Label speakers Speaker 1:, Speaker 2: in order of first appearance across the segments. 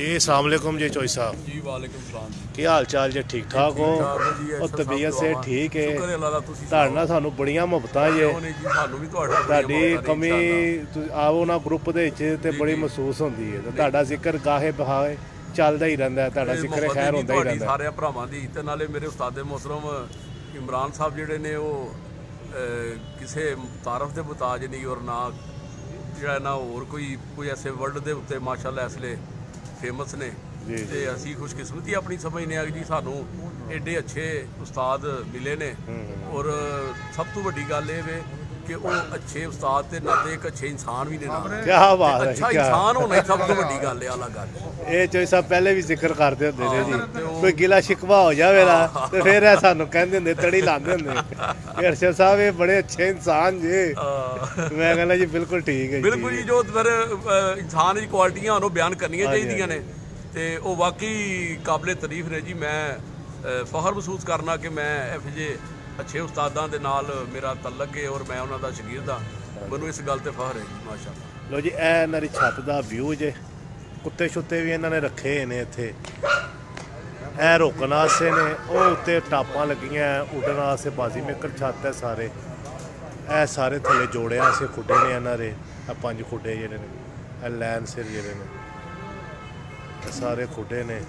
Speaker 1: ਜੀ ਅਸਲਾਮ ਵਾਲੇਕੁਮ ਜੀ ਚੋਈ ਸਾਹਿਬ।
Speaker 2: ਜੀ ਵਾਲੇਕੁਮ ਸਲਾਮ
Speaker 1: ਕੀ ਹਾਲ ਚਾਲ ਜੀ? ਠੀਕ ਠਾਕ ਹੋ? ਉਹ ਤਬੀਅਤ ਸੇ ਠੀਕ ਹੈ?
Speaker 2: ਸ਼ੁਕਰ ਹੈ ਅੱਲਾ ਦਾ ਤੁਸੀਂ
Speaker 1: ਤੁਹਾਡੇ ਨਾਲ ਸਾਨੂੰ ਬੜੀਆਂ ਮੁਹੱਬਤਾਂ ਜੇ।
Speaker 2: ਸਾਨੂੰ ਵੀ ਤੁਹਾਡਾ
Speaker 1: ਤੁਹਾਡੀ ਕਮੀ ਤੁਸੀਂ ਆਵੋ ਨਾ ਗਰੁੱਪ ਦੇ ਵਿੱਚ ਤੇ ਬੜੀ ਮਹਿਸੂਸ ਹੁੰਦੀ ਹੈ। ਤੇ ਤੁਹਾਡਾ ਜ਼ਿਕਰ ਗਾਹੇ ਬਹਾਏ ਚੱਲਦਾ ਹੀ ਰਹਿੰਦਾ ਹੈ ਤੁਹਾਡਾ ਜ਼ਿਕਰ ਖੈਰ ਹੁੰਦਾ ਹੀ ਰਹਿੰਦਾ ਹੈ।
Speaker 2: ਸਾਰੇ ਭਰਾਵਾਂ ਦੀ। ਤੇ ਨਾਲੇ ਮੇਰੇ ਉਸਤਾਦੇ ਮੁਹਤਰਮ ਇਮਰਾਨ ਸਾਹਿਬ ਜਿਹੜੇ ਨੇ ਉਹ ਅਹ, ਕਿਸੇ ਤਾਰਫ ਦੇ ਮੁਤਾਜ ਨਹੀਂ ਔਰ ਨਾ ਜਿਹੜਾ ਨਾ ਹੋਰ ਕੋਈ ਕੋਈ ਐਸੇ ਵਰਲਡ ਦੇ ਉੱਤੇ ਮਾਸ਼ਾਅੱਲਾ ਇਸ ਲਈ ਫੇਮਸ ਨੇ। ਤੇ ਅਸੀਂ ਖੁਸ਼ਕਿਸਮਤੀ ਆਪਣੀ ਸਮਝਨੇ ਆ ਜੀ ਸਾਨੂੰ ਐਡੇ ਅੱਛੇ ਉਸਤਾਦ ਮਿਲੇ ਨੇ। ਔਰ ਸਭ ਤੋਂ ਵੱਡੀ ਗੱਲ ਇਹ ਵੇ ਕਿ ਉਹ ਅੱਛੇ ਉਸਤਾਦ ਤੇ ਨਾਤੇ ਇੱਕ ਅੱਛੇ ਇਨਸਾਨ ਵੀ ਨੇ ਨਾਲ
Speaker 1: ਕੀ ਬਾਤ ਹੈ
Speaker 2: ਅੱਛਾ ਇਨਸਾਨ ਹੋਣਾ ਹੀ ਸਭ ਤੋਂ ਵੱਡੀ ਗੱਲ ਹੈ ਆਲਾ ਗੱਲ।
Speaker 1: ਇਹ ਚੋਈ ਸਾਹਿਬ ਪਹਿਲੇ ਵੀ ਜ਼ਿਕਰ ਕਰਦੇ ਹੁੰਦੇ ਨੇ ਜੀ। ਕੋਈ ਗਿਲਾ ਸ਼ਿਕਵਾ ਹੋ ਜਾਵੇ ਨਾ ਤੇ ਫਿਰ ਇਹ ਸਾਨੂੰ ਕਹਿੰਦੇ ਹੁੰਦੇ ਤੜੀ ਲਾਉਂਦੇ ਹੁੰਦੇ। ਅਰਸ਼ਦ ਸਾਹਿਬ ਇਹ ਬੜੇ ਅੱਛੇ ਇਨਸਾਨ ਜੀ। ਮੈਂ ਕਹਿੰਦਾ ਜੀ ਬਿਲਕੁਲ ਠੀਕ ਹੈ
Speaker 2: ਬਿਲਕੁਲ ਜੀ ਜੋ ਫਿਰ ਇਨਸਾਨ ਦੀ ਕੁਆਲਿਟੀਆਂ ਉਹਨੂੰ ਬਿਆਨ ਕਰਨੀਆਂ ਚਾਹੀਦੀਆਂ ਨੇ। ਤੇ ਉਹ ਵਾਕਈ ਕਾਬਲੇ ਤਾਰੀਫ ਨੇ ਜੀ। ਮੈਂ ਫਖਰ ਮਹਿਸੂਸ ਕਰਨਾ ਕਿ ਮੈਂ ਇਹੋ ਜਿਹੇ ਅੱਛੇ ਉਸਤਾਦਾਂ ਦੇ ਨਾਲ ਮੇਰਾ ਤਲਕ ਹੈ ਔਰ ਮੈਂ ਉਹਨਾਂ ਦਾ ਸ਼ਾਗਿਰਦ ਹਾਂ ਮੈਨੂੰ ਇਸ ਗੱਲ ਤੇ ਫਖਰ ਹੈ ਜੀ ਮਾਸ਼ਾਅੱਲਾ।
Speaker 1: ਲੋ ਜੀ, ਇਹ ਇਹਨਾਂ ਦੀ ਛੱਤ ਦਾ ਵਿਊ ਜੇ। ਕੁੱਤੇ ਛੁੱਤੇ ਵੀ ਇਹਨਾਂ ਨੇ ਰੱਖੇ ਨੇ ਇੱਥੇ। ਇਹ ਰੋਕਣ ਵਾਸਤੇ ਨੇ। ਉਹ ਉੱਤੇ ਟਾਪਾਂ ਲੱਗੀਆਂ, ਉੱਡਣ ਵਾਸਤੇ ਬਾਜ਼ੀ ਮੇਕਰ ਛੱਤ ਹੈ ਸਾਰੇ। ਇਹ ਸਾਰੇ ਥੱਲੇ ਜੋੜਿਆ ਵਾਸਤੇ ਖੁੱਡੇ ਨੇ ਇਹਨਾਂ ਦੇ। ਇਹ ਪੰਜ ਖੁੱਡੇ ਜਿਹੜੇ ਨੇ। ਇਹ ਲੈਨ ਸਿਰ ਜਿਹੜੇ ਨੇ। ਇਹ ਸਾਰੇ ਖੁੱਡੇ ਨੇ।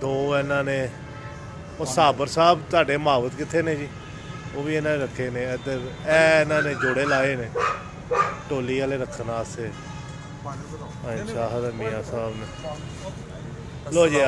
Speaker 1: ਦੋ ਇਹਨਾਂ ਨੇ ਉਹ ਸਾਬਰ ਸਾਹਿਬ ਤੁਹਾਡੇ ਮਾਵਤ ਕਿੱਥੇ ਨੇ ਜੀ? ਉਹ ਵੀ ਇਹਨਾਂ ਨੇ ਰੱਖੇ ਨੇ, ਇੱਧਰ ਇਹ ਇਹਨਾਂ ਨੇ ਜੋੜੇ ਲਾਏ ਨੇ ਟੋਲੀ ਵਾਲੇ ਰੱਖਣ ਵਾਸਤੇ। ਅੱਛਾ ਹਦਰ ਮੀਆਂ ਸਾਹਿਬ ਨੇ। ਲੋ ਜੀ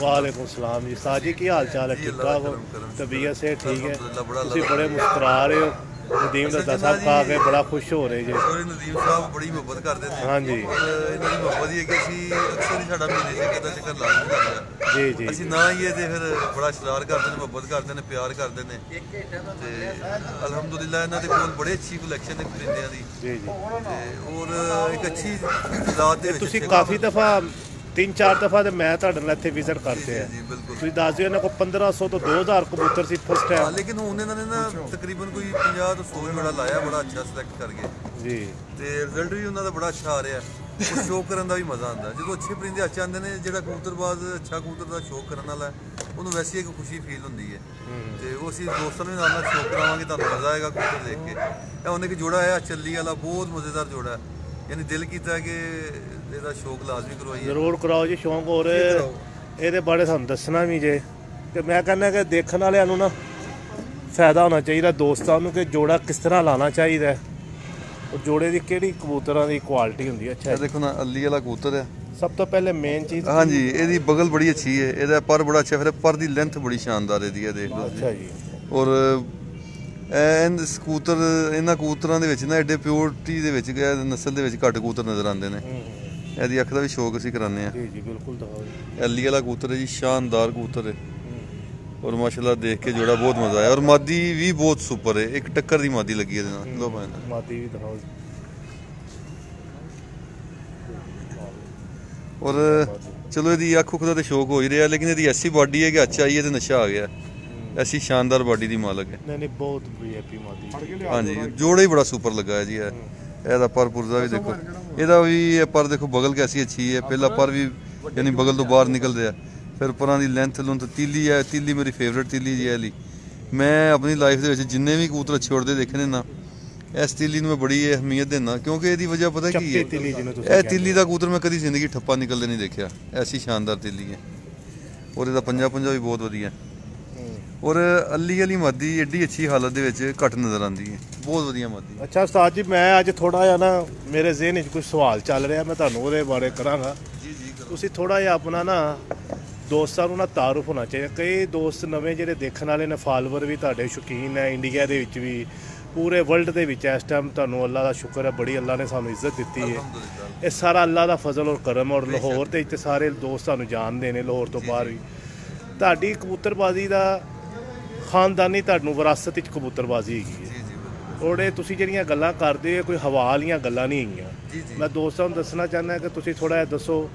Speaker 1: ਵਾਲੇਕੁਮ ਸਲਾਮ ਜੀ। ਸਾਜੀ, ਕੀ ਹਾਲ ਚਾਲ ਹੈ? ਠੀਕ ਠਾਕ ਹੋ? ਤਬੀਅਤ ਸੇ ਠੀਕ ਹੈ? ਤੁਸੀਂ ਬੜੇ ਮੁਸਕਰਾ ਰਹੇ ਹੋ। ਨਦੀਮ ਦਾ ਸਾਹਿਬ ਖਾ ਕੇ ਬੜਾ ਖੁਸ਼ ਹੋ ਰਹੇ ਜੀ।
Speaker 3: ਸੋਰੀ ਨਦੀਮ ਸਾਹਿਬ ਬੜੀ ਮੁਹੱਬਤ ਕਰਦੇ ਨੇ
Speaker 1: ਹਾਂਜੀ।
Speaker 3: ਇਹਨਾਂ ਦੀ ਮੁਹੱਬਤ ਹੀ ਹੈ ਕਿ ਅਸੀਂ ਅਕਸਰ ਹੀ ਸਾਡਾ ਮਹੀਨੇ ਚ ਕਿਤਾ ਚੱਕਰ ਲਾਜ਼ਮੀ ਕਰਦਾ
Speaker 1: ਜੀ ਜੀ।
Speaker 3: ਅਸੀਂ ਨਾ ਹੀ ਤੇ ਫਿਰ ਬੜਾ ਸ਼ਰਾਰ ਕਰਦੇ ਨੇ ਮੁਹੱਬਤ ਕਰਦੇ ਨੇ ਪਿਆਰ ਕਰਦੇ ਨੇ। ਤੇ ਅਲਹਮਦੁਲਿਲਾ ਇਹਨਾਂ ਦੇ ਕੋਲ ਬੜੀ ਅੱਛੀ ਕਲੈਕਸ਼ਨ ਹੈ ਪਰਿੰਦਿਆਂ ਦੀ।
Speaker 1: ਜੀ ਜੀ।
Speaker 3: ਤੇ ਔਰ ਇੱਕ ਅੱਛੀ ਹਾਲਾਤ ਦੇ ਵਿੱਚ
Speaker 1: ਤੁਸੀਂ ਕਾਫੀ ਦਫਾ ਤਿੰਨ ਚਾਰ ਦਫਾ ਤੇ ਮੈਂ ਤੁਹਾਡੇ ਨਾਲ ਇੱਥੇ ਵਿਜ਼ਿਟ ਕਰਦੇ ਆ।
Speaker 3: ਜੀ ਬਿਲਕੁਲ।
Speaker 1: ਤੁਸੀਂ ਦੱਸ ਦਿਓ ਇਹਨਾਂ ਕੋਲ 1500 ਤੋਂ 2000 ਕਬੂਤਰ ਸੀ ਫਸਟ ਟਾਈਮ
Speaker 3: ਲੇਕਿਨ ਹੁਣ ਇਹਨਾਂ ਨੇ ਨਾ ਤਕਰੀਬਨ ਕੋਈ 50 ਤੋਂ 100 ਮੇੜਾ ਲਾਇਆ ਬੜਾ ਅੱਛਾ ਸਿਲੈਕਟ ਕਰਕੇ।
Speaker 1: ਜੀ।
Speaker 3: ਤੇ ਰਿਜ਼ਲਟ ਵੀ ਉਹਨਾਂ ਦਾ ਬੜਾ ਅੱਛਾ ਆ ਰਿਹਾ। ਉਹ ਸ਼ੋਅ ਕਰਨ ਦਾ ਵੀ ਮਜ਼ਾ ਆਉਂਦਾ। ਜਦੋਂ ਅੱਛੇ ਪਰਿੰਦੇ ਅੱਛੇ ਆਉਂਦੇ ਨੇ ਜਿਹੜਾ ਕਬੂਤਰਬਾਜ਼ ਅੱਛਾ ਕਬੂਤਰ ਦਾ ਸ਼ੋਅ ਕਰਨ ਵਾਲਾ ਹੈ, ਉਹਨੂੰ ਵੈਸੇ ਇੱਕ ਖੁਸ਼ੀ ਫੀਲ ਹੁੰਦੀ ਹੈ। ਤੇ ਉਹ ਅਸੀਂ ਦੋਸਤਾਂ ਨੂੰ ਨਾਲ ਨਾਲ ਸ਼ੋਅ ਕਰਾਵਾਂਗੇ ਤੁਹਾਨੂੰ ਮਜ਼ਾ ਆਏਗਾ ਕਬੂਤਰ ਦੇਖ ਕੇ। ਇਹ ਉਹਨੇ ਇੱਕ ਜੋੜਾ ਹੈ ਚੱਲੀ ਵਾਲਾ ਬਹੁਤ ਮਜ਼ੇਦਾਰ ਜੋੜਾ ਹੈ। ਯਾਨੀ ਦਿਲ ਕੀਤਾ ਕਿ ਇਹਦਾ ਸ਼ੌਕ ਲਾਜ਼ਮੀ ਕਰਵਾਈਏ।
Speaker 1: ਜ਼ਰੂਰ ਕਰਾਓ ਜੀ ਸ਼ੌਂਕ ਹੋਰ। ਇਹਦੇ ਬਾਰੇ ਸਾਨੂੰ ਦੱਸਣਾ ਵੀ ਜੇ। ਤੇ ਮੈਂ ਕਹਿੰਦਾ ਕਿ ਦੇਖਣ ਵਾਲਿਆਂ ਨੂੰ ਨਾ ਫਾਇਦਾ ਹੋਣਾ ਚਾਹੀਦਾ ਦੋਸਤਾਂ ਨੂੰ ਕਿ ਜੋੜਾ ਕਿਸ ਤਰ੍ਹਾਂ ਲਾਣਾ ਚਾਹੀਦਾ ਹੈ। ਉਹ ਜੋੜੇ ਦੀ ਕਿਹੜੀ ਕਬੂਤਰਾਂ ਦੀ ਕੁਆਲਿਟੀ ਹੁੰਦੀ ਹੈ? ਅੱਛਾ
Speaker 3: ਇਹ ਦੇਖੋ ਨਾ ਅੱਲੀ ਵਾਲਾ ਕਬੂਤਰ ਹੈ।
Speaker 1: ਸਭ ਤੋਂ ਪਹਿਲੇ ਮੇਨ ਚੀਜ਼
Speaker 3: ਹਾਂਜੀ ਇਹਦੀ ਬਗਲ ਬੜੀ ਅੱਛੀ ਹੈ। ਇਹਦਾ ਪਰ ਬੜਾ ਅੱਛਾ ਫਿਰ ਪਰ ਦੀ ਲੈਂਥ ਬੜੀ ਸ਼ਾਨਦਾਰ ਇਹਦੀ ਹੈ ਦੇਖ ਲਓ।
Speaker 1: ਅੱਛਾ ਜੀ।
Speaker 3: ਔਰ ਐਨ ਸਕੂਟਰ ਇਹਨਾਂ ਕਬੂਤਰਾਂ ਦੇ ਵਿੱਚ ਨਾ ਐਡੇ ਪਿਓਰਟੀ ਦੇ ਵਿੱਚ ਗਿਆ ਨਸਲ ਦੇ ਵਿੱਚ ਘੱਟ ਕਬੂਤਰ ਨਜ਼ਰ ਆਉਂਦੇ ਨੇ। ਇਹਦੀ ਅੱਖ ਦਾ ਵੀ ਸ਼ੌਕ ਅਸੀਂ ਕਰਾਉਂਦੇ ਆ
Speaker 1: ਜੀ ਜੀ ਬਿਲਕੁਲ ਦਿਖਾਓ
Speaker 3: ਐਲੀ ਵਾਲਾ ਕਬੂਤਰ ਹੈ ਜੀ ਸ਼ਾਨਦਾਰ ਕਬੂਤਰ ਹੈ। ਔਰ ਮਾਸ਼ਾਅੱਲਾ ਦੇਖ ਕੇ ਜਿਹੜਾ ਬਹੁਤ ਮਜ਼ਾ ਆਇਆ। ਔਰ ਮਾਦੀ ਵੀ ਬਹੁਤ ਸੁਪਰ ਹੈ। ਇੱਕ ਟੱਕਰ ਦੀ ਮਾਦੀ ਲੱਗੀ ਇਹਦੇ ਨਾਲ। ਲੋ ਭਾਈ।
Speaker 1: ਮਾਦੀ ਵੀ ਦਿਖਾਓ
Speaker 3: ਔਰ ਚਲੋ ਇਹਦੀ ਅੱਖ ਉੱਖ ਦਾ ਤੇ ਸ਼ੌਕ ਹੋ ਹੀ ਰਿਹਾ ਲੇਕਿਨ ਇਹਦੀ ਐਸੀ ਬਾਡੀ ਹੈ ਕਿ ਅੱਛਾ ਆਈ ਹੈ ਤੇ ਨਸ਼ਾ ਆ ਗਿਆ। ਐਸੀ ਸ਼ਾਨਦਾਰ ਬਾਡੀ ਦੀ ਮਾਲਕ ਹੈ।
Speaker 1: ਨਹੀਂ ਨਹੀਂ ਬਹੁਤ ਵੀਆਈਪੀ ਮਾਦੀ
Speaker 3: ਹਾਂਜੀ ਜੋੜਾ ਹੀ ਬੜਾ ਸੁਪਰ ਲੱਗਾ ਹੈ ਜੀ ਇਹ। ਇਹਦਾ ਪਰ ਪੁਰਜ਼ਾ ਵੀ ਦੇਖੋ। ਇਹਦਾ ਵੀ ਇਹ ਪਰ ਦੇਖੋ ਬਗਲ ਕੈਸੀ ਅੱਛੀ ਹੈ। ਪਹਿਲਾ ਪਰ ਵੀ ਯਾਨੀ ਬਗਲ ਤੋਂ ਬਾਹਰ ਨਿਕਲ ਰਿਹਾ ਫਿਰ ਪਰਾਂ ਦੀ ਲੈਂਥ ਲੁੰਥ ਤੀਲੀ ਹੈ। ਤੀਲੀ ਮੇਰੀ ਫੇਵਰਿਟ ਤੀਲੀ ਜੀ ਹੈ ਲਈ। ਮੈਂ ਆਪਣੀ ਲਾਈਫ ਦੇ ਵਿੱਚ ਜਿੰਨੇ ਵੀ ਕਬੂਤਰ ਅੱਛੇ ਉੜਦੇ ਦੇਖੇ ਨੇ ਨਾ ਇਸ ਤੀਲੀ ਨੂੰ ਮੈਂ ਬੜੀ ਅਹਿਮੀਅਤ ਦਿੰਦਾ ਕਿਉਂਕਿ ਇਹਦੀ ਵਜ੍ਹਾ ਪਤਾ ਕੀ ਹੈ? ਇਹ ਤੀਲੀ ਦਾ ਕਬੂਤਰ ਮੈਂ ਕਦੀ ਜ਼ਿੰਦਗੀ ਠੱਪਾ ਨਿਕਲਦੇ ਨਹੀਂ ਦੇਖਿਆ। ਐਸੀ ਸ਼ਾਨਦਾਰ ਤੀਲੀ ਹੈ। ਔਰ ਇਹਦਾ ਪੰਜਾ ਪੰਜਾ ਵੀ ਬਹੁਤ ਵਧੀਆ। ਔਰ ਅੱਲੀ ਵਾਲੀ ਮਾਦੀ ਏਡੀ ਅੱਛੀ ਹਾਲਤ ਦੇ ਵਿੱਚ ਘੱਟ ਨਜ਼ਰ ਆਉਂਦੀ ਹੈ। ਬਹੁਤ ਵਧੀਆ ਮਾਦੀ
Speaker 1: ਅੱਛਾ ਉਸਤਾਦ ਜੀ ਮੈਂ ਅੱਜ ਥੋੜਾ ਜਿਹਾ ਨਾ ਮੇਰੇ ਜ਼ਿਹਨ 'ਚ ਕੁਝ ਸਵਾਲ ਚੱਲ ਰਿਹਾ ਮੈਂ ਤੁਹਾਨੂੰ ਉਹਦੇ ਬਾਰੇ ਕਰਾਂਗਾ।
Speaker 3: ਜੀ ਜੀ
Speaker 1: ਤੁਸੀਂ ਥੋੜਾ ਜਿਹਾ ਆਪਣਾ ਨਾ ਦੋਸਤਾਂ ਨੂੰ ਨਾ ਤਾਰਫ ਹੋਣਾ ਚਾਹੀਦਾ। ਕਈ ਦੋਸਤ ਨਵੇਂ ਜਿਹੜੇ ਦੇਖਣ ਵਾਲੇ ਨੇ ਫਾਲੋਅਰ ਵੀ ਤੁਹਾਡੇ ਸ਼ੌਕੀਨ ਹੈ ਇੰਡੀਆ ਦੇ ਵਿੱਚ ਵੀ ਪੂਰੇ ਵਰਲਡ ਦੇ ਵਿੱਚ ਇਸ ਟਾਈਮ ਤੁਹਾਨੂੰ ਅੱਲਾ ਦਾ ਸ਼ੁਕਰ ਹੈ ਬੜੀ ਅੱਲਾ ਨੇ ਸਾਨੂੰ ਇੱਜ਼ਤ ਦਿੱਤੀ ਹੈ। ਇਹ ਸਾਰਾ ਅੱਲਾ ਦਾ ਫਜ਼ਲ ਔਰ ਕਰਮ ਔਰ ਲਾਹੌਰ ਤੇ ਇੱਥੇ ਸਾਰੇ ਦੋਸਤ ਤੁਹਾਨੂੰ ਜਾਣਦੇ ਨੇ ਲਾਹੌਰ ਤੋਂ ਬਾਹਰ ਵੀ। ਤੁਹਾਡੀ ਕਬੂਤਰਬਾਜ਼ੀ ਦਾ ਖਾਨਦਾਨੀ ਤੁਹਾਨੂੰ ਵਿਰਾਸਤ ਵਿੱਚ ਕਬੂਤਰਬਾਜ਼ੀ ਹੈਗੀ ਹੈ।
Speaker 3: ਜੀ ਜੀ ਬਿਲਕੁਲ।
Speaker 1: ਉਹਦੇ ਤੁਸੀਂ ਜਿਹੜੀਆਂ ਗੱਲਾਂ ਕਰਦੇ ਹੋ ਕੋਈ ਹਵਾ ਵਾਲੀਆਂ ਗੱਲਾਂ ਨਹੀਂ ਹੈਗੀਆਂ। ਮੈਂ ਦੋਸਤਾਂ ਨੂੰ ਦੱਸਣਾ ਚਾਹੁੰਦਾ ਕਿ ਤੁਸੀਂ ਥੋੜਾ ਜਿਹਾ ਦੱਸੋ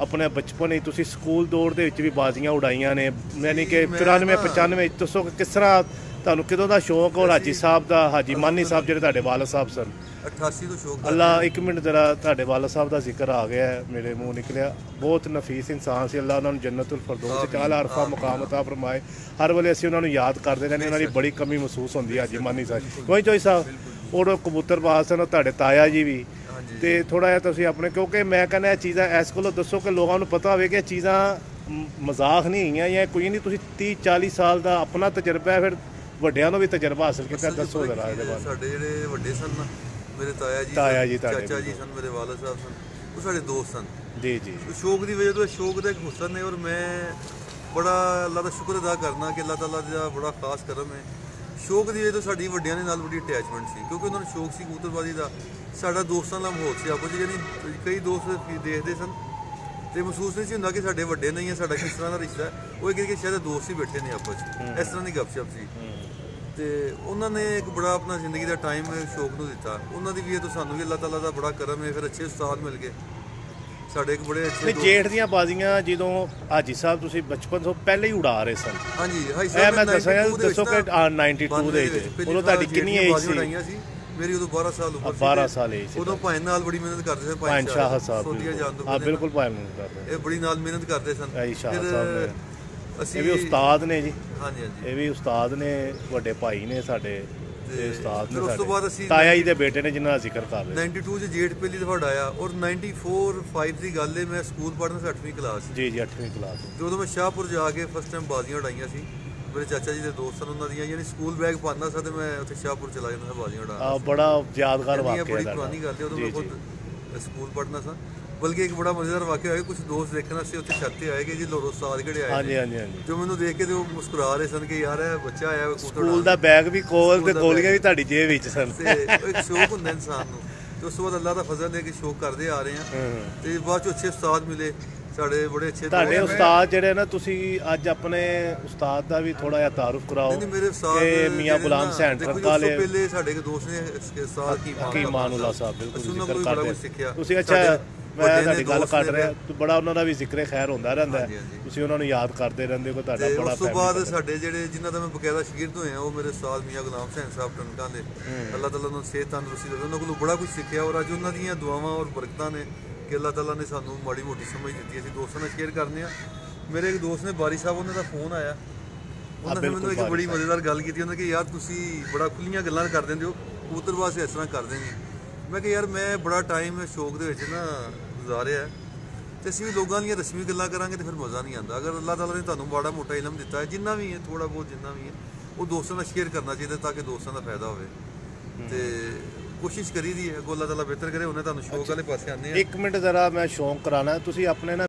Speaker 1: ਆਪਣੇ ਬਚਪਨ ਵਿੱਚ ਤੁਸੀਂ ਸਕੂਲ ਦੌਰ ਦੇ ਵਿੱਚ ਵੀ ਬਾਜ਼ੀਆਂ ਉਡਾਈਆਂ ਨੇ। ਯਾਨੀ ਕਿ 94 95 ਵਿੱਚ ਦੱਸੋ ਕਿ ਕਿਸ ਤਰ੍ਹਾਂ ਤੁਹਾਨੂੰ ਕਿਦੋਂ ਦਾ ਸ਼ੌਕ ਔਰ ਹਾਜੀ ਸਾਹਿਬ ਦਾ ਹਾਜੀ ਮਾਨੀ ਸਾਹਿਬ ਜਿਹੜੇ ਤੁਹਾਡੇ ਵਾਲਦ ਸਾਹਿਬ ਸਨ?
Speaker 3: 88 ਤੋਂ ਸ਼ੌਕ
Speaker 1: ਅੱਲਾ ਇੱਕ ਮਿੰਟ ਜ਼ਰਾ ਤੁਹਾਡੇ ਵਾਲਾ ਸਾਹਿਬ ਦਾ ਜ਼ਿਕਰ ਆ ਗਿਆ ਹੈ, ਮੇਰੇ ਮੂੰਹ ਨਿਕਲਿਆ ਬਹੁਤ ਨਫੀਸ ਇਨਸਾਨ ਸੀ ਅੱਲਾ ਉਹਨਾਂ ਨੂੰ ਜੰਨਤੁਲ ਫਿਰਦੌਸ ਚ ਆਲਾ ਅਰਫਾ ਮੁਕਾਮ عطا ਫਰਮਾਏ ਹਰ ਵੇਲੇ ਅਸੀਂ ਉਹਨਾਂ ਨੂੰ ਯਾਦ ਕਰਦੇ ਰਹਿੰਦੇ ਉਹਨਾਂ ਦੀ ਬੜੀ ਕਮੀ ਮਹਿਸੂਸ ਹੁੰਦੀ ਹੈ ਅੱਜ ਮਾਨੀ ਸਾਹਿਬ ਕੋਈ ਚੋਈ ਸਾਹਿਬ ਉਹ ਕਬੂਤਰਬਾਜ਼ ਸਨ ਉਹ ਤੁਹਾਡੇ ਤਾਇਆ ਜੀ ਵੀ
Speaker 3: ਹਾਂਜੀ।
Speaker 1: ਤੇ ਥੋੜਾ ਜਿਹਾ ਤੁਸੀਂ ਆਪਣੇ ਕਿਉਂਕਿ ਮੈਂ ਕਹਿੰਦਾ ਇਹ ਚੀਜ਼ਾਂ ਇਸ ਕੋਲੋਂ ਦੱਸੋ ਕਿ ਲੋਕਾਂ ਨੂੰ ਪਤਾ ਹੋਵੇ ਕਿ ਇਹ ਚੀਜ਼ਾਂ ਮ- ਮਜ਼ਾਕ ਨਹੀਂ ਹੈਗੀਆਂ ਜਾਂ ਕੋਈ ਨਹੀਂ ਤੁਸੀਂ 30 40 ਸਾਲ ਦਾ ਆਪਣਾ ਤਜਰਬਾ ਹੈ ਫਿਰ ਵੱਡਿਆਂ ਨੂੰ ਵੀ ਤਜਰਬਾ ਹਾਸਲ ਕੀਤਾ
Speaker 3: ਅਸਲ 'ਚ
Speaker 1: ਦੱਸੋ
Speaker 3: ਪਤਾ
Speaker 1: ਜ਼ਰਾ
Speaker 3: ਕੀ
Speaker 1: ਇਹਦੇ
Speaker 3: ਹੈ,
Speaker 1: ਬਾਰੇ
Speaker 3: ਸਾਡੇ ਜਿਹੜੇ ਵੱਡੇ ਸਨ ਨਾ, ਮੇਰੇ ਤਾਇਆ ਜੀ
Speaker 1: ਤਾਇਆ ਜੀ ਤੁਹਾਡੇ
Speaker 3: ਚਾਚਾ ਜੀ ਸਨ ਮੇਰੇ ਵਾਲਦ ਸਾਹਿਬ ਸਨ ਉਹ ਸਾਡੇ ਦੋਸਤ ਸਨ।
Speaker 1: ਜੀ ਜੀ।
Speaker 3: ਸ਼ੌਕ ਦੀ ਵਜ੍ਹਾ ਤੋਂ ਸ਼ੌਕ ਦਾ ਇੱਕ ਹੁਸਨ ਹੈ ਔਰ ਮੈਂ ਬੜਾ ਅੱਲਾ ਦਾ ਸ਼ੁਕਰ ਅਦਾ ਕਰਨਾ ਕਿ ਅੱਲਾ ਤਾਲਾ ਦਾ ਬੜਾ ਖਾਸ ਕਰਮ ਹੈ। ਸ਼ੌਕ ਦੀ ਵਜ੍ਹਾ ਤੋਂ ਸਾਡੀ ਵੱਡਿਆਂ ਦੇ ਨਾਲ ਬੜੀ ਅਟੈਚਮੈਂਟ ਸੀ ਕਿਉਂਕਿ ਉਹਨਾਂ ਨੂੰ ਸ਼ੌਕ ਸੀ ਕਬੂਤਰਬਾਜ਼ੀ ਦਾ। ਸਾਡਾ ਦੋਸਤਾਂ ਦਾ ਮਾਹੌਲ ਸੀ ਵਿੱਚ ਯਾਨੀ ਕਈ ਦੋਸਤ ਵੀ ਦੇਖਦੇ ਸਨ। ਤੇ ਮਹਿਸੂਸ ਨਹੀਂ ਸੀ ਹੁੰਦਾ ਕਿ ਸਾਡੇ ਵੱਡੇ ਨਹੀਂ ਹੈ ਸਾਡਾ ਕਿਸ ਤਰ੍ਹਾਂ ਦਾ ਰਿਸ਼ਤਾ ਹੈ। ਉਹ ਇੱਕ ਕਿ ਸ਼ਾਇਦ ਦੋਸਤ ਹੀ ਬੈਠੇ ਨੇ ਆਪਸ ਵਿੱਚ। ਇਸ ਤਰ੍ਹਾਂ ਦੀ ਗੱਪਸ਼ਪ ਸੀ। ਤੇ ਉਹਨਾਂ ਨੇ ਇੱਕ ਬੜਾ ਆਪਣਾ ਜ਼ਿੰਦਗੀ ਦਾ ਟਾਈਮ ਸ਼ੌਕ ਨੂੰ ਦਿੱਤਾ। ਉਹਨਾਂ ਦੀ ਵੀ ਇਹ ਤੋਂ ਸਾਨੂੰ ਵੀ ਅੱਲਾਹ ਤਾਲਾ ਦਾ ਬੜਾ ਕਰਮ ਹੈ ਫਿਰ ਅੱਛੇ ਉਸਤਾਦ ਮਿਲ ਗਏ। ਸਾਡੇ ਇੱਕ ਬੜੇ ਅੱਛੇ
Speaker 1: ਤੇ ਜੇਠ ਦੀਆਂ ਬਾਜ਼ੀਆਂ ਜਦੋਂ ਹਾਜੀ ਸਾਹਿਬ ਤੁਸੀਂ ਬਚਪਨ ਤੋਂ ਪਹਿਲੇ ਹੀ ਉਡਾ ਰਹੇ ਸਨ।
Speaker 3: ਹਾਂਜੀ ਹਾਈ
Speaker 1: ਇਹ ਮੈਂ ਦੱਸਾਂ
Speaker 3: 92 ਦੇ ਵਿੱਚ
Speaker 1: ਦੱਸੋ ਕਿ
Speaker 3: ਨਾ,
Speaker 1: ਆ 92
Speaker 3: ਬਾਨਵੇਂ
Speaker 1: ਦੇ ਵਿੱਚ।
Speaker 3: ਪਹਿਲੀ
Speaker 1: ਉਦੋਂ ਤੁਹਾਡੀ
Speaker 3: ਵਾਰ
Speaker 1: ਕਿੰਨੀ
Speaker 3: ਜਿਹੜੀਆਂ
Speaker 1: ਏਜ
Speaker 3: ਬਾਜ਼ੀਆਂ
Speaker 1: ਸੀ?
Speaker 3: ਮੇਰੀ ਉਦੋਂ 12 ਸਾਲ ਉਮਰ ਸੀ
Speaker 1: 12
Speaker 3: ਤੇ
Speaker 1: ਸਾਲ age ਸੀ।
Speaker 3: ਉਦੋਂ ਭਾਈ ਨਾਲ ਬੜੀ ਮਿਹਨਤ ਕਰਦੇ ਸੀ
Speaker 1: ਭਾਈ ਸ਼ਾਹ ਸਾਹਿਬ
Speaker 3: ਸੋਧੀਆਂ ਜਾਣ ਤੋਂ
Speaker 1: ਹਾਂ
Speaker 3: ਪਹਿਲੇ।
Speaker 1: ਬਿਲਕੁਲ ਭਾਈ ਨੂੰ ਕਰਦੇ
Speaker 3: ਇਹ ਬੜੀ ਨਾਲ ਮਿਹਨਤ ਕਰਦੇ ਸਨ। ਫਿਰ
Speaker 1: ਸਾਹਿਬ।
Speaker 3: ਅਸੀਂ
Speaker 1: ਇਹ ਵੀ ਉਸਤਾਦ ਨੇ ਜੀ।
Speaker 3: ਹਾਂਜੀ ਹਾਂਜੀ।
Speaker 1: ਇਹ ਵੀ ਉਸਤਾਦ ਨੇ ਵੱਡੇ ਭਾਈ ਨੇ ਸਾਡੇ ਤੇ ਉਸਤਾਦ ਨੇ
Speaker 3: ਉਸ ਤੋਂ ਬਾਅਦ ਅਸੀਂ
Speaker 1: ਤਾਇਆ ਜੀ ਦੇ ਬੇਟੇ ਨੇ ਜਿਨ੍ਹਾਂ ਦਾ ਜ਼ਿਕਰ ਕਰ ਰਹੇ
Speaker 3: 92 ਚ ਜੇਠ ਪਹਿਲੀ ਦਫਾ ਉਡਾਇਆ ਔਰ 94 5 ਦੀ ਗੱਲ ਹੈ ਮੈਂ ਸਕੂਲ ਪੜ੍ਹਦਾ ਸੀ 8ਵੀਂ ਕਲਾਸ
Speaker 1: ਜੀ ਜੀ 8ਵੀਂ ਕਲਾਸ
Speaker 3: ਤੇ ਉਦੋਂ ਮੈਂ ਸ਼ਾਹਪੁਰ ਜਾ ਕੇ ਫਸਟ ਟਾਈਮ ਬਾਜ਼ੀਆਂ ਉਡਾਈਆਂ ਸੀ ਮੇਰੇ ਚਾਚਾ ਜੀ ਦੇ ਦੋਸਤ ਉਹਨਾਂ ਦੀਆਂ ਯਾਨੀ ਸਕੂਲ ਬੈਗ ਪਾਉਂਦਾ ਸੀ ਤੇ ਮੈਂ ਉੱਥੇ ਸ਼ਾਹਪੁਰ ਚਲਾ ਜਾਂਦਾ ਸੀ ਬਾਜ਼ੀਆਂ ਉਡਾਉਣ
Speaker 1: ਆ ਬੜਾ ਯਾਦਗਾਰ ਵਾਕਿਆ
Speaker 3: ਬੜੀ
Speaker 1: ਹੈ
Speaker 3: ਪੁਰਾਣੀ ਗੱਲ ਹੈ ਉਦੋਂ ਮੈਂ ਖੁਦ ਸਕੂਲ ਪੜ੍ਹਨਾ ਸਾਂ। ਬਲਕਿ ਇੱਕ ਬੜਾ ਮਜ਼ੇਦਾਰ ਵਾਕਿਆ ਹੋਇਆ ਕੁਝ ਦੋਸਤ ਦੇਖਣ ਸੀ ਉੱਥੇ ਛੱਤ ਤੇ ਆਏ ਕਿ ਜੀ ਲੋਰੋ ਸਾਲ ਕਿਹੜੇ ਆਏ
Speaker 1: ਹਾਂਜੀ। ਹਾਂਜੀ ਹਾਂਜੀ।
Speaker 3: ਜੋ ਮੈਨੂੰ ਦੇਖ ਕੇ ਤੇ ਉਹ ਮੁਸਕਰਾ ਰਹੇ ਸਨ ਕਿ ਯਾਰ ਇਹ ਬੱਚਾ ਆਇਆ ਕਬੂਤਰ
Speaker 1: ਸਕੂਲ ਦਾ ਬੈਗ ਵੀ ਕੋਲ ਤੇ ਗੋਲੀਆਂ। ਵੀ ਤੁਹਾਡੀ ਜੇਬ ਵਿੱਚ ਸਨ।
Speaker 3: ਤੇ ਇੱਕ ਸ਼ੌਕ ਹੁੰਦਾ ਇਨਸਾਨ ਨੂੰ। ਤੇ ਉਸ ਤੋਂ ਬਾਅਦ ਅੱਲਾਹ ਦਾ ਫਜ਼ਲ ਹੈ ਕਿ ਸ਼ੌਕ ਕਰਦੇ ਆ ਰਹੇ ਹਾਂ। ਤੇ ਬਾਅਦ ਚ ਅੱਛੇ ਉਸਤਾਦ ਮਿਲੇ ਸਾਡੇ ਬੜੇ ਅੱਛੇ
Speaker 1: ਤੁਹਾਡੇ। ਉਸਤਾਦ ਜਿਹੜੇ ਨਾ ਤੁਸੀਂ ਅੱਜ ਆਪਣੇ ਉਸਤਾਦ ਦਾ ਵੀ ਥੋੜਾ ਜਿਹਾ ਤਾਰਫ ਕਰਾਓ
Speaker 3: ਨਹੀਂ ਮੇਰੇ ਉਸਤਾਦ
Speaker 1: ਕਿ
Speaker 3: ਜਿਹੜੇ
Speaker 1: ਮੀਆਂ ਗੁਲਾਮ ਹੁਸੈਨ
Speaker 3: ਦੇਖੋ ਤੋਂ
Speaker 1: ਵਾਲੇ
Speaker 3: ਪਹਿਲੇ ਸਾਡੇ ਇੱਕ ਦੋਸਤ ਨੇ ਉਸਤਾਦ ਕੀ
Speaker 1: ਕੀ ਮਾਨੂਲਾ ਸਾਹਿਬ। ਬਿਲਕੁਲ ਜ਼ਿਕਰ ਕਰਦੇ। ਤੁਸੀਂ ਅੱਛਾ ਮੈਂ ਤੁਹਾਡੀ ਗੱਲ
Speaker 3: ਨੇ
Speaker 1: ਰਿਹਾ। ਤੂੰ ਬੜਾ ਉਹਨਾਂ ਦਾ ਵੀ ਜ਼ਿਕਰ ਖੈਰ ਹੁੰਦਾ ਰਹਿੰਦਾ। ਤੁਸੀਂ ਉਹਨਾਂ ਨੂੰ ਯਾਦ ਕਰਦੇ ਰਹਿੰਦੇ ਕਿ ਤੁਹਾਡਾ ਬੜਾ
Speaker 3: ਉਸ ਤੋਂ ਬਾਅਦ। ਸਾਡੇ ਜਿਹੜੇ ਜਿਨ੍ਹਾਂ ਦਾ ਮੈਂ ਬਕਾਇਦਾ ਸ਼ਾਗਿਰਦ ਹੋਇਆ ਉਹ ਮੇਰੇ ਉਸਤਾਦ ਮੀਆਂ ਗੁਲਾਮ ਹੁਸੈਨ ਸਾਹਿਬ ਟਨਕਾਂ ਦੇ। ਅੱਲਾਹ ਤਾਲਾ ਨੂੰ ਸਿਹਤ ਤੰਦਰੁਸਤੀ ਦੇਵੇ। ਉਹਨਾਂ ਕੋਲੋਂ ਬੜਾ ਕੁਝ ਸਿੱਖਿਆ ਔਰ ਅੱਜ ਉਹਨਾਂ ਦੀਆਂ ਦੁਆਵਾਂ ਔਰ ਬਰਕਤਾਂ ਨੇ ਕਿ ਅੱਲਾਹ ਤਾਲਾ ਨੇ ਸਾਨੂੰ ਮਾੜੀ ਮੋਟੀ ਸਮਝ ਦਿੱਤੀ। ਅਸੀਂ ਦੋਸਤਾਂ ਨਾਲ ਸ਼ੇਅਰ ਕਰਨੇ ਆ। ਮੇਰੇ ਇੱਕ ਦੋਸਤ ਨੇ ਬਾਰੀ ਸਾਹਿਬ ਉਹਨਾਂ ਦਾ ਫੋਨ ਆਇਆ। ਉਹਨਾਂ ਨੇ ਮੈਨੂੰ ਇੱਕ ਬੜੀ ਮਜ਼ੇਦਾਰ ਗੱਲ ਕੀਤੀ। ਉਹਨਾਂ ਕਿ ਯਾਰ ਤੁਸੀਂ ਬੜਾ ਖੁੱਲੀਆਂ ਗੱਲਾਂ ਕਰ ਦਿੰਦੇ ਹੋ। ਕਬੂਤਰਬਾਜ਼ ਇਸ ਤਰ੍ਹਾਂ ਕਰਦੇ ਨੇ ਮੈਂ ਕਿ ਯਾਰ ਮੈਂ ਬੜਾ ਟਾਈਮ ਸ਼ੌਕ ਦੇ ਵਿੱਚ ਨਾ ਗੁਜ਼ਾਰਿਆ ਤੇ ਅਸੀਂ ਵੀ ਲੋਕਾਂ ਦੀਆਂ ਰਸਮੀ ਗੱਲਾਂ ਕਰਾਂਗੇ ਤੇ ਫਿਰ ਮਜ਼ਾ ਨਹੀਂ ਆਉਂਦਾ। ਅਗਰ ਅੱਲਾਹ ਤਾਲਾ ਨੇ ਤੁਹਾਨੂੰ ਬੜਾ ਮੋਟਾ ਇਲਮ ਦਿੱਤਾ ਹੈ ਜਿੰਨਾ ਵੀ ਹੈ ਥੋੜਾ ਬਹੁਤ ਜਿੰਨਾ ਵੀ ਹੈ ਉਹ ਦੋਸਤਾਂ ਨਾਲ ਸ਼ੇਅਰ ਕਰਨਾ ਚਾਹੀਦਾ ਤਾਂ ਕਿ ਦੋਸਤਾਂ ਦਾ ਫਾਇਦਾ ਹੋਵੇ। ਤੇ ਕੋਸ਼ਿਸ਼ ਕਰੀਦੀ ਹੈ ਅੱਗੋਂ ਅੱਲਾਹ ਤਾਲਾ ਬਿਹਤਰ ਕਰੇ ਉਹਨੇ ਤੁਹਾਨੂੰ ਸ਼ੌਕ ਵਾਲੇ ਪਾਸੇ ਆਨੇ ਆ
Speaker 1: ਇੱਕ ਮਿੰਟ ਜ਼ਰਾ ਮੈਂ ਸ਼ੌਂਕ ਕਰਾਣਾ ਤੁਸੀਂ ਆਪਣੇ ਨਾ